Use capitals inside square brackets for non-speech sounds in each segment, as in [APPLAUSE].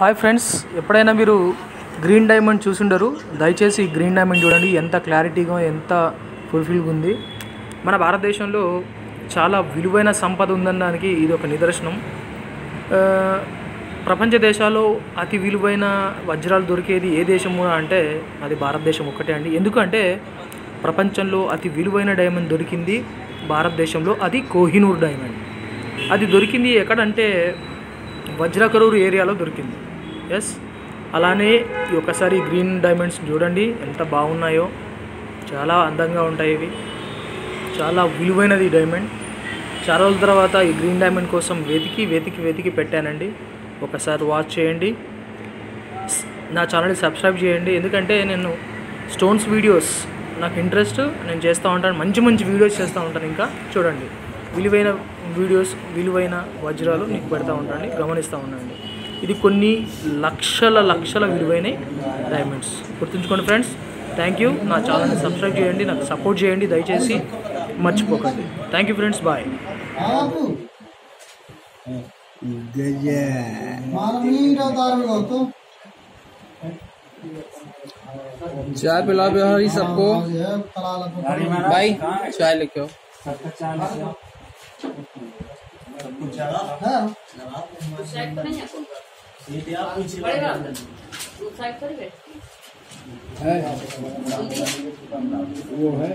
Hi friends ఎప్పుడైనా మీరు green diamond చూసిండరు. దయచేసి గ్రీన్ డైమండ్ చూడండి ఎంత క్లారిటీగా ఎంత ఫుల్ఫిల్గా ఉంది. మన భారతదేశంలో చాలా విలువైన సంపద ఉందనడానికి ఇది ఒక నిదర్శనం. ప్రపంచ దేశాల్లో అతి విలువైన వజ్రాలు దొరికేది ఏ దేశము అంటే అది భారతదేశం ఒక్కటే అండి. ఎందుకంటే ప్రపంచంలో అతి విలువైన డైమండ్ దొరికింది భారతదేశంలో అది కోహినూర్ డైమండ్. అది దొరికింది ఎక్కడంటే వజ్రకరూరు ఏరియాలో దొరికింది. ఎస్ అలానే ఈ ఒకసారి గ్రీన్ డైమండ్స్ చూడండి ఎంత బాగున్నాయో. చాలా అందంగా ఉంటాయి ఇవి. చాలా విలువైనది డైమండ్ చాలా రోజుల తర్వాత ఈ గ్రీన్ డైమండ్ కోసం వెతికి వెతికి వెతికి పెట్టానండి. ఒకసారి వాచ్ చేయండి. నా ఛానల్ని సబ్స్క్రైబ్ చేయండి. ఎందుకంటే నేను స్టోన్స్ వీడియోస్ నాకు ఇంట్రెస్ట్ నేను చేస్తూ ఉంటాను. మంచి మంచి వీడియోస్ చేస్తూ ఉంటాను ఇంకా. చూడండి. విలువైన వీడియోస్ విలువైన వజ్రాలు నీకు పెడతా ఉంటాను. గమనిస్తూ ఉండండి ఇది కొన్ని లక్షల లక్షల విలువైన డైమండ్స్ గుర్తుంచుకోండి ఫ్రెండ్స్ థ్యాంక్ యూ నా ఛానల్ని సబ్స్క్రైబ్ చేయండి నాకు సపోర్ట్ చేయండి దయచేసి మర్చిపోకండి థ్యాంక్ యూ ఫ్రెండ్స్ బాయ్ ఆపు गजब మనం ఇంకా తారు కొట్టు चाय पिला बिहारी सबको भाई चाय लेके आओ वो है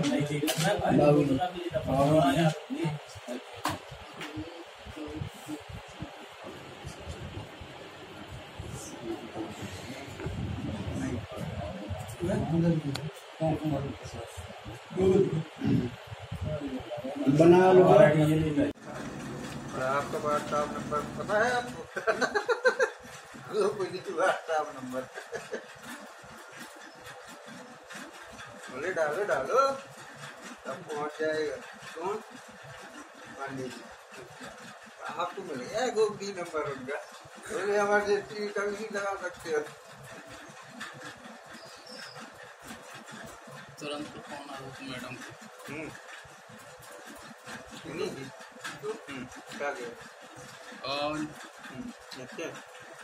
बना लो। आपका व्हाट्सएप नंबर पता है आपको? [LAUGHS] लो कोई व्हाट्सएप नंबर बोले डालो डालो तब पहुँच जाएगा कौन पांडे जी आपको मिलेगा गोपी नंबर उनका बोले हमारे कभी नहीं लगा सकते हो तुरंत फ़ोन आ रहा मैडम। हम्म। नहीं जी हम्म। क्या गया? और हम्म।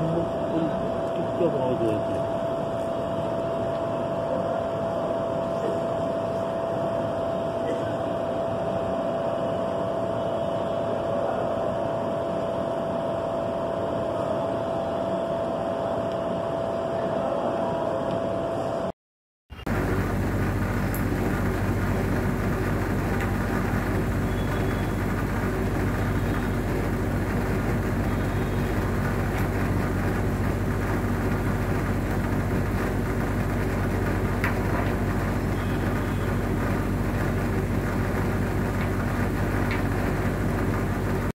Und, und es gibt ja auch solche.